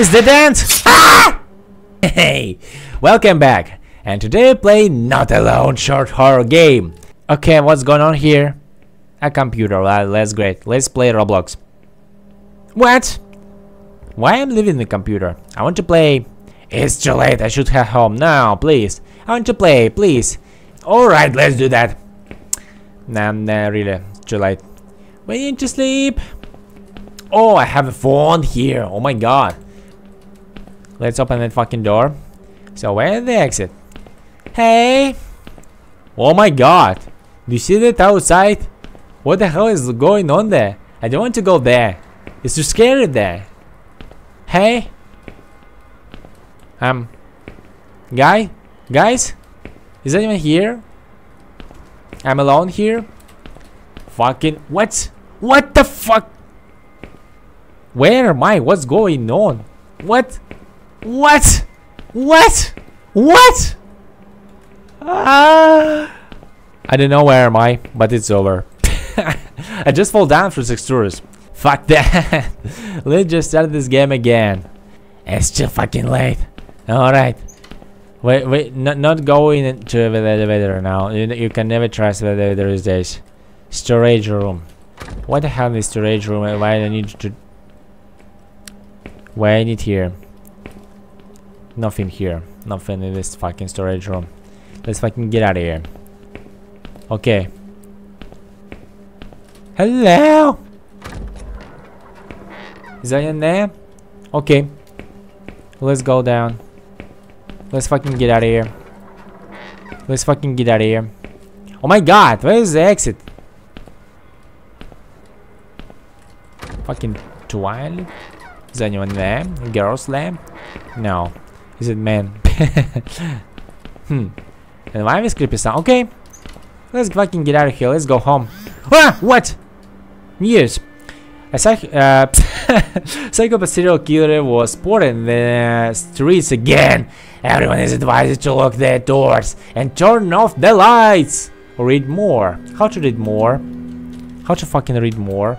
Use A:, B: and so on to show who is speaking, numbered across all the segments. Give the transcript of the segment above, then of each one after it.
A: It's the dance! Ah! Hey, welcome back. And today I play Not Alone short horror game. Okay, what's going on here? A computer, that's great. Let's play Roblox. What? Why I'm leaving the computer? I want to play. It's too late, I should head home now, please. I want to play, please. Alright, let's do that. Nah, nah, really, too late. We need to sleep. Oh, I have a phone here. Oh my god. Let's open that fucking door. So where's the exit? Hey! Oh my god! Do you see that outside? What the hell is going on there? I don't want to go there. It's too scary there. Hey? Um. Guy? Guys? Is anyone here? I'm alone here? Fucking. What? What the fuck? Where am I? What's going on? What? What? What? What? Ah! I don't know where am I, but it's over. I just fall down for six textures. Fuck that. Let's just start this game again. It's too fucking late. Alright. Wait, wait, not, not going into the elevator now. You, you can never trust the elevator these days. Storage room. What the hell is storage room? Why do I need to... Why I need here? Nothing here. Nothing in this fucking storage room. Let's fucking get out of here. Okay. Hello? Is that in there? Okay. Let's go down. Let's fucking get out of here. Let's fucking get out of here. Oh my god, where is the exit? Fucking twine. Is anyone there? Girls there? No. Is it man? hmm. And why is creepy sound? Okay. Let's fucking get out of here. Let's go home. Ah! What? Yes. A psych uh, psychopath serial killer was spotted in the streets again. Everyone is advised to lock their doors and turn off the lights. Read more. How to read more? How to fucking read more?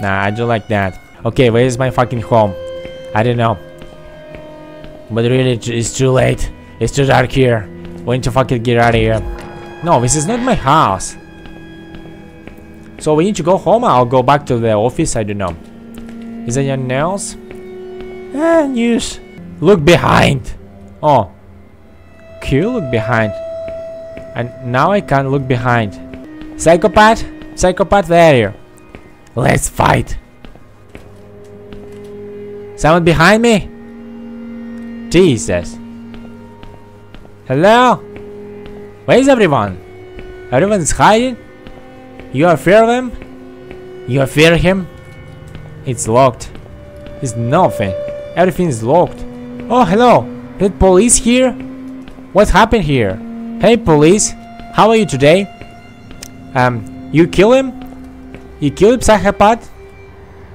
A: Nah, I don't like that. Okay, where is my fucking home? I don't know. But really, it's too late. It's too dark here. We need to fucking get out of here. No, this is not my house. So we need to go home I'll go back to the office, I don't know. Is there anyone else? Ah, news. Look behind. Oh. Q, look behind. And now I can't look behind. Psychopath? Psychopath, there. Let's fight. Someone behind me? Jesus. Hello? Where is everyone? Everyone's hiding? You are fear of him? You fear him? It's locked. It's nothing. Everything is locked. Oh, hello. Is police here? What happened here? Hey, police. How are you today? Um, you kill him? You kill psychopath?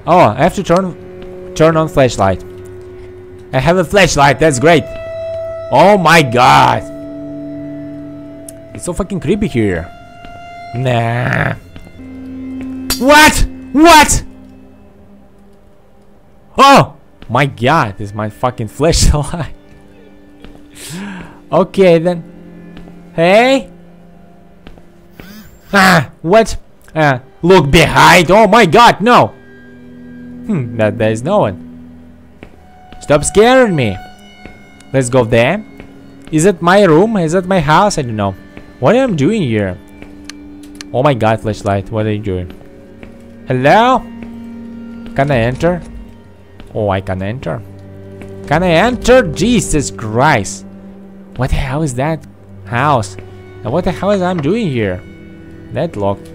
A: Oh, I have to turn turn on flashlight. I have a flashlight. That's great. Oh my god. It's so fucking creepy here. Nah. What? What? Oh my god, this is my fucking flashlight. okay then. Hey? Ah, what? Uh, look behind. Oh my god, no. Hmm, that there is no one. Stop scaring me. Let's go there. Is it my room? Is it my house? I don't know. What am I doing here? Oh my god, flashlight. What are you doing? Hello? Can I enter? Oh, I can enter. Can I enter? Jesus Christ. What the hell is that house? And what the hell is I'm doing here? That locked.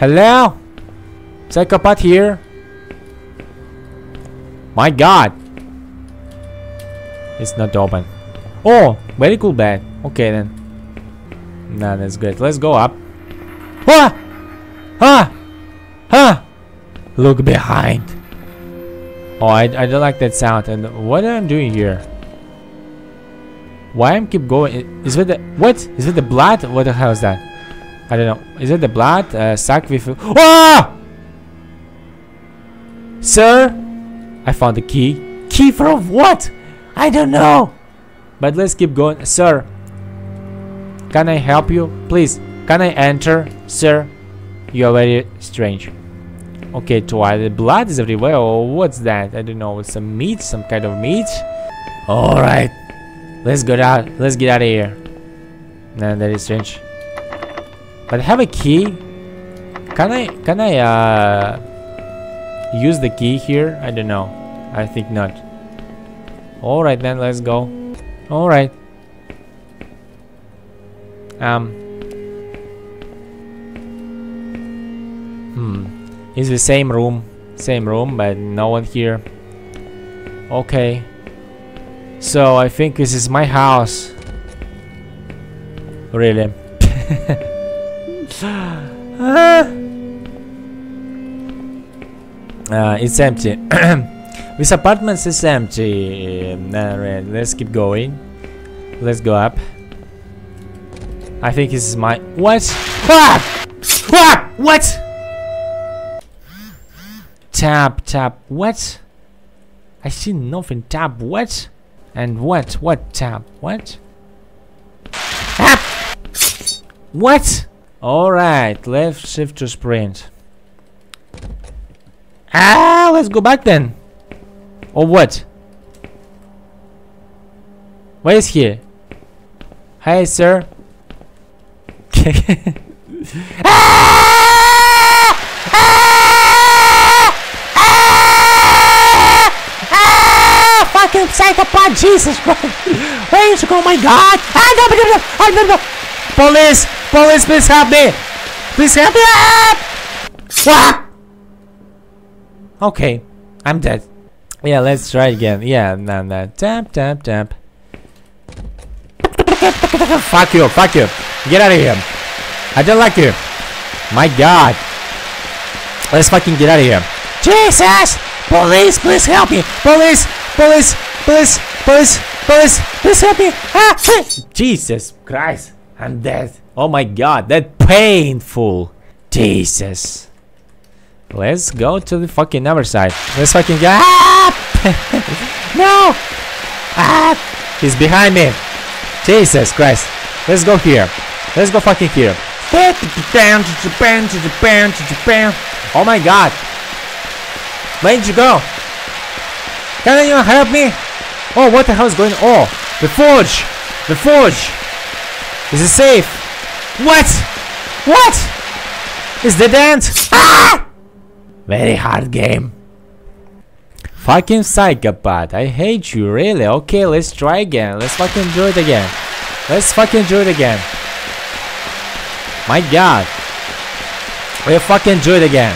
A: Hello? Psychopath here? My god. It's not open. Oh, very cool bed. Okay then. Nah, that's good. Let's go up. Ah! Ah! Ah! Look behind. Oh, I, I don't like that sound. And what am I doing here? Why am I keep going? Is it the what? Is it the blood? What the hell is that? I don't know. Is it the blood? Uh, sack with. Ah! Sir, I found the key. key for what? I don't know. But let's keep going. Sir, can I help you? Please, can I enter? Sir, you are very strange. Okay, Twilight, blood is everywhere. Oh, what's that? I don't know. It's some meat, some kind of meat. Alright. Let's get out. Let's get out of here. Nah, that is strange. But I have a key. Can I, can I, uh, use the key here? I don't know. I think not. Alright then, let's go. Alright. Um. Hmm. It's the same room. Same room, but no one here. Okay. So, I think this is my house. Really. Ah. Uh, it's empty. this apartment is empty. Alright, let's keep going. Let's go up. I think this is my what? Ah! Ah! What? Tap tap what? I see nothing. Tap what? And what? What tap? What? Tap! What? Alright, left shift to sprint. Ah, let's go back then. Or what? Where is he? Hi, sir. ah! Ah! Ah! Fucking psychopath, Jesus Christ! Where is he? Oh my God! Ah, no, no, no, ah, no, no. Police! Police, please help me! Please help me! Ah! Okay, I'm dead. Yeah, let's try again. Yeah, no, no. Tap, tap, tap. fuck you, fuck you. Get out of here. I don't like you. My god. Let's fucking get out of here. Jesus! Police, please help me. Police, police, police, police, police, please help me. Ah, Jesus Christ. I'm dead. Oh my god, that painful. Jesus. Let's go to the fucking other side. Let's fucking go. Ah! no! Ah! He's behind me. Jesus Christ. Let's go here. Let's go fucking here. Oh my god. Where did you go? Can anyone help me? Oh, what the hell is going on? Oh, the forge. The forge. Is it safe? What? What? Is the dance? Ah! Very hard game. Fucking psychopath. I hate you, really. Okay, let's try again. Let's fucking do it again. Let's fucking do it again. My god. We'll fucking do it again.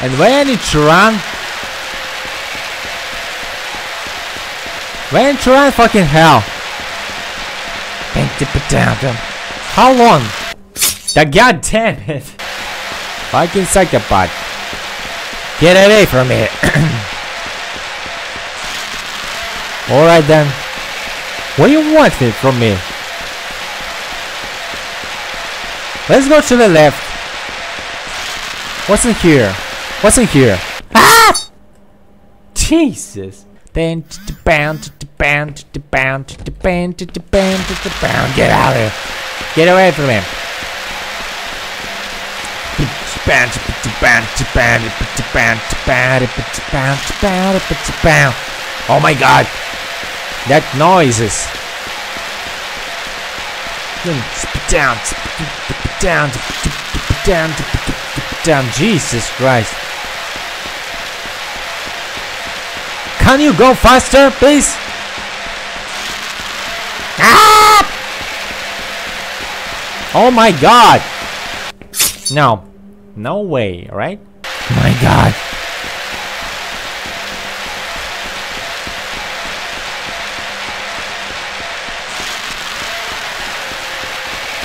A: And when I need to run, when to run, fucking hell. How long? The god damn it. Fucking psychopath. Get away from me. Alright then. What do you want from me? Let's go to the left. What's in here? What's in here? Ah! Jesus. Then bound bound bound bound bound bound. Get out of here. Get away from him. Bound bound bound bound bound bound bound bound. Oh my god. That noises. Down, down, down, down. Jesus Christ. Can you go faster, please? Ah! Oh my god! No. No way, right? My god.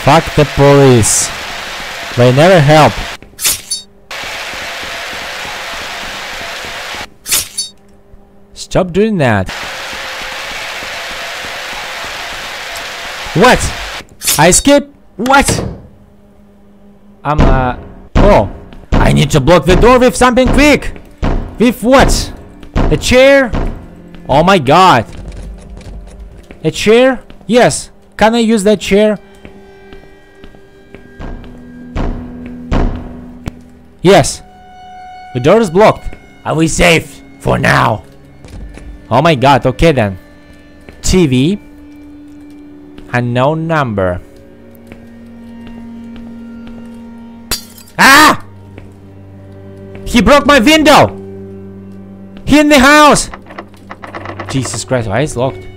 A: Fuck the police. They never help. Stop doing that. What? I escape. What? I'm uh. Oh, I need to block the door with something quick. With what? A chair? Oh my god. A chair? Yes. Can I use that chair? Yes. The door is blocked. Are we safe? For now. Oh my god, okay then. TV. Unknown number. Ah! He broke my window! He in the house! Jesus Christ, why is locked?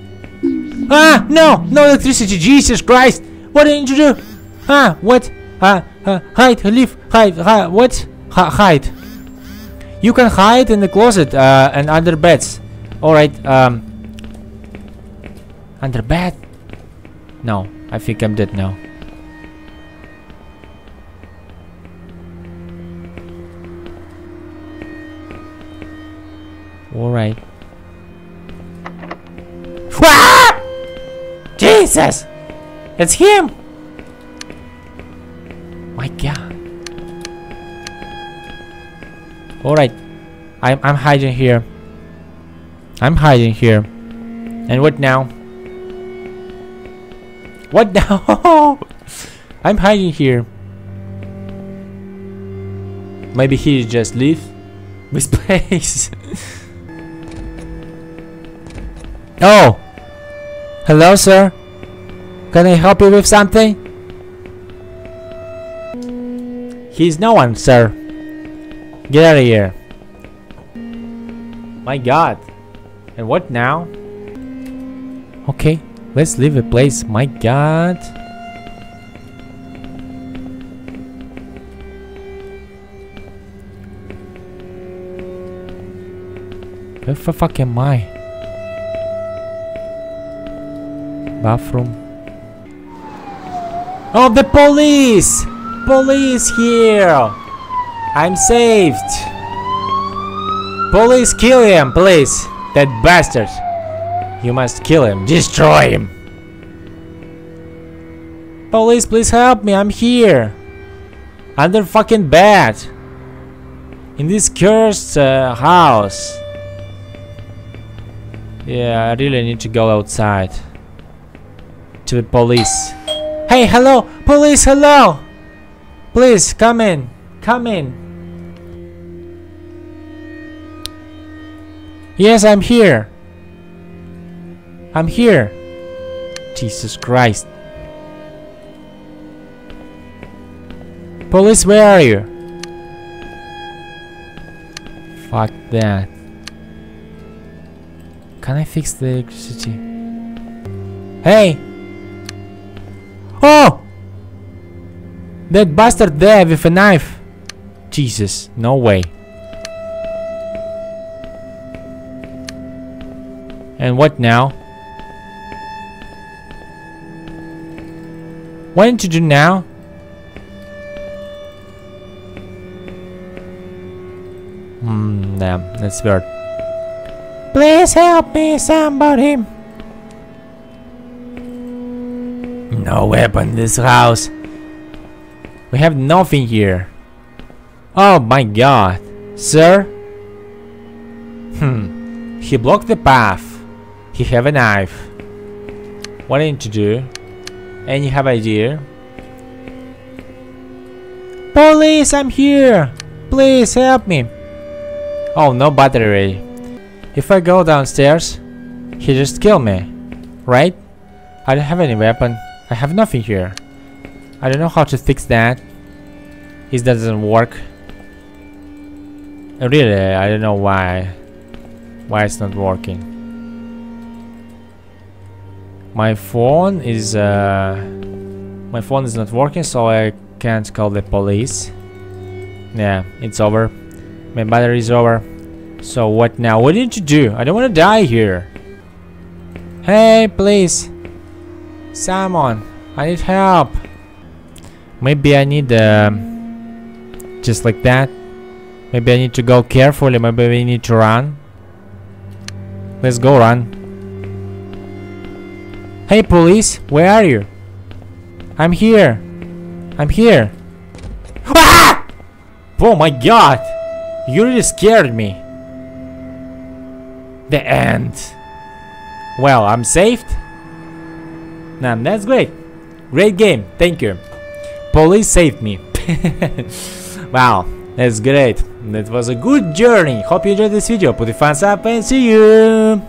A: Ah! No! No electricity! Jesus Christ! What did you do? Ah! What? Ah! Uh, hide! Leave! Hide! hide what? Hide! You can hide in the closet uh, and under beds. Alright, um... Under bed? No, I think I'm dead now. Alright. Jesus! It's him! My god. Alright. I'm, I'm hiding here. I'm hiding here. And what now? What now? I'm hiding here. Maybe he just leave this place. oh! Hello, sir? Can I help you with something? He's no one, sir. Get out of here. My god. And what now? Okay, let's leave the place. My god. Where the fuck am I? Bathroom. Oh, the police! Police here! I'm saved! Police kill him, please! That bastard! You must kill him, destroy him! Police, please help me, I'm here! Under fucking bed! In this cursed uh, house! Yeah, I really need to go outside. To the police. Hey, hello! Police, hello! Please, come in. Come in. Yes, I'm here. I'm here. Jesus Christ. Police, where are you? Fuck that. Can I fix the electricity? Hey! Oh! That bastard there with a knife! Jesus, no way. And what now? What you do now? Hmm, damn, that's weird. Please help me, somebody. No weapon in this house. We have nothing here. Oh my god. Sir? Hmm. He blocked the path. He have a knife. What I need to do? And Any have idea? Police, I'm here! Please help me! Oh, no battery. If I go downstairs, he just kill me, right? I don't have any weapon. I have nothing here. I don't know how to fix that. It doesn't work. Really, I don't know why. Why it's not working. My phone is uh, my phone is not working, so I can't call the police. Yeah, it's over. My battery is over. So what now? What did you do? I don't want to die here. Hey, please. Someone. I need help. Maybe I need um, just like that. Maybe I need to go carefully. Maybe we need to run. Let's go run. Hey police, where are you? I'm here. I'm here. Ah! Oh my god! You really scared me. The end. Well, I'm saved. Nah, that's great. Great game. Thank you. Police saved me. wow, that's great. That was a good journey. Hope you enjoyed this video. Put a thumbs up and see you.